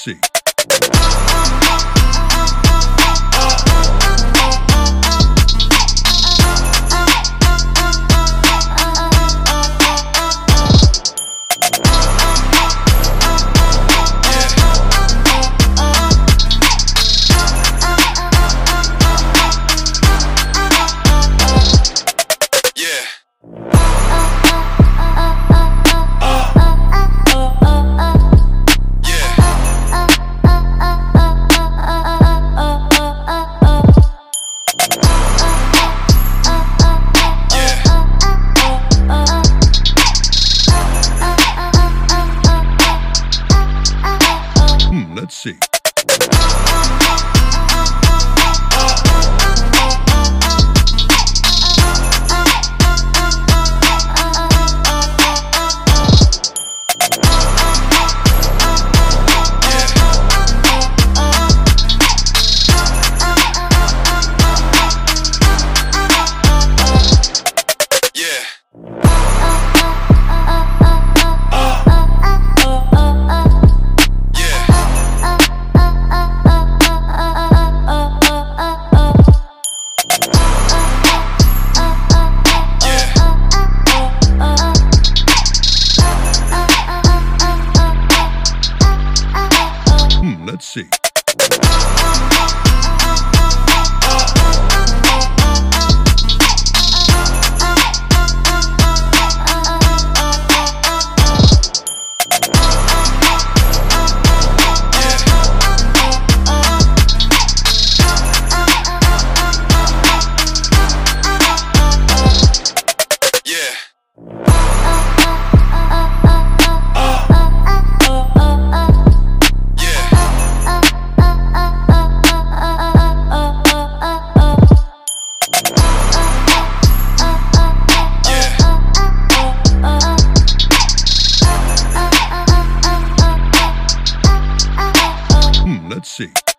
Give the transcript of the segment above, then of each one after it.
see. Let's see. Let's see. Let's see.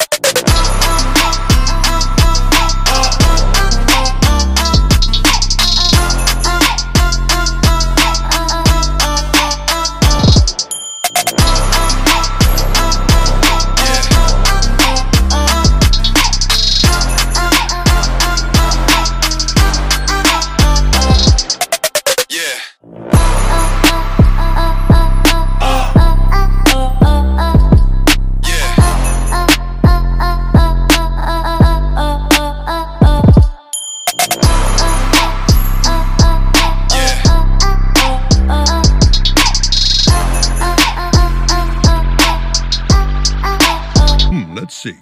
Let's see.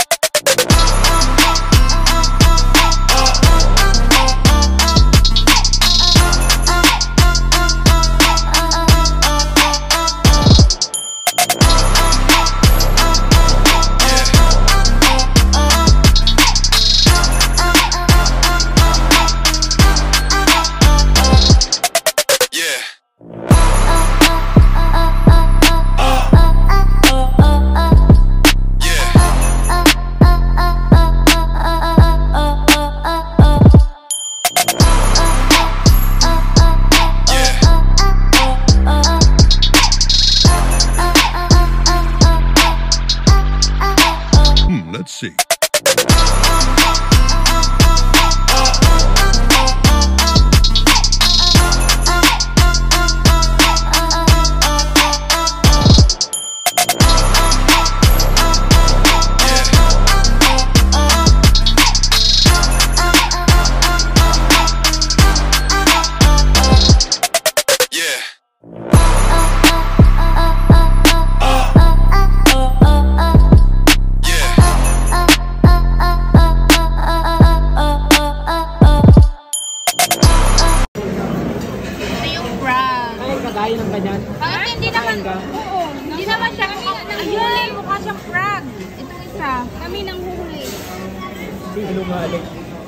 Uh, uh, uh.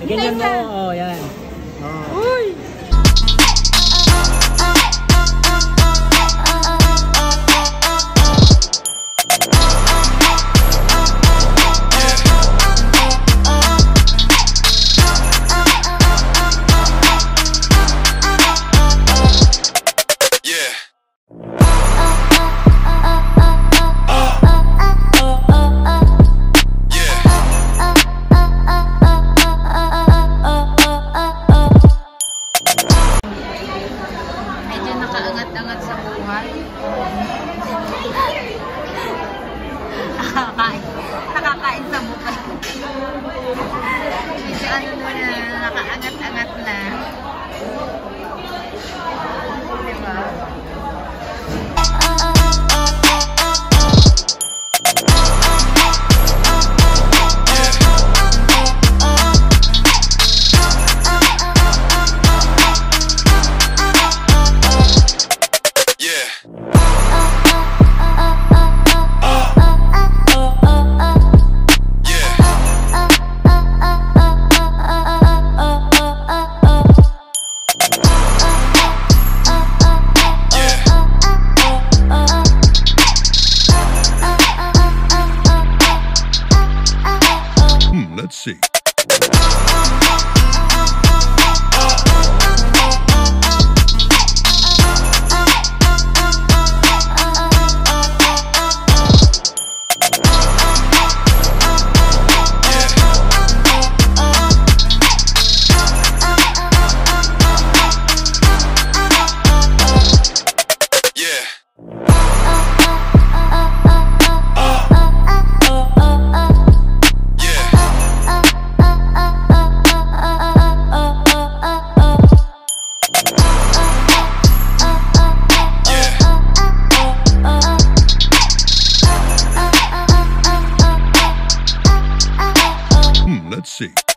Ganyan mo, oh, yan. Oh. Uy! Let's see. Let's see.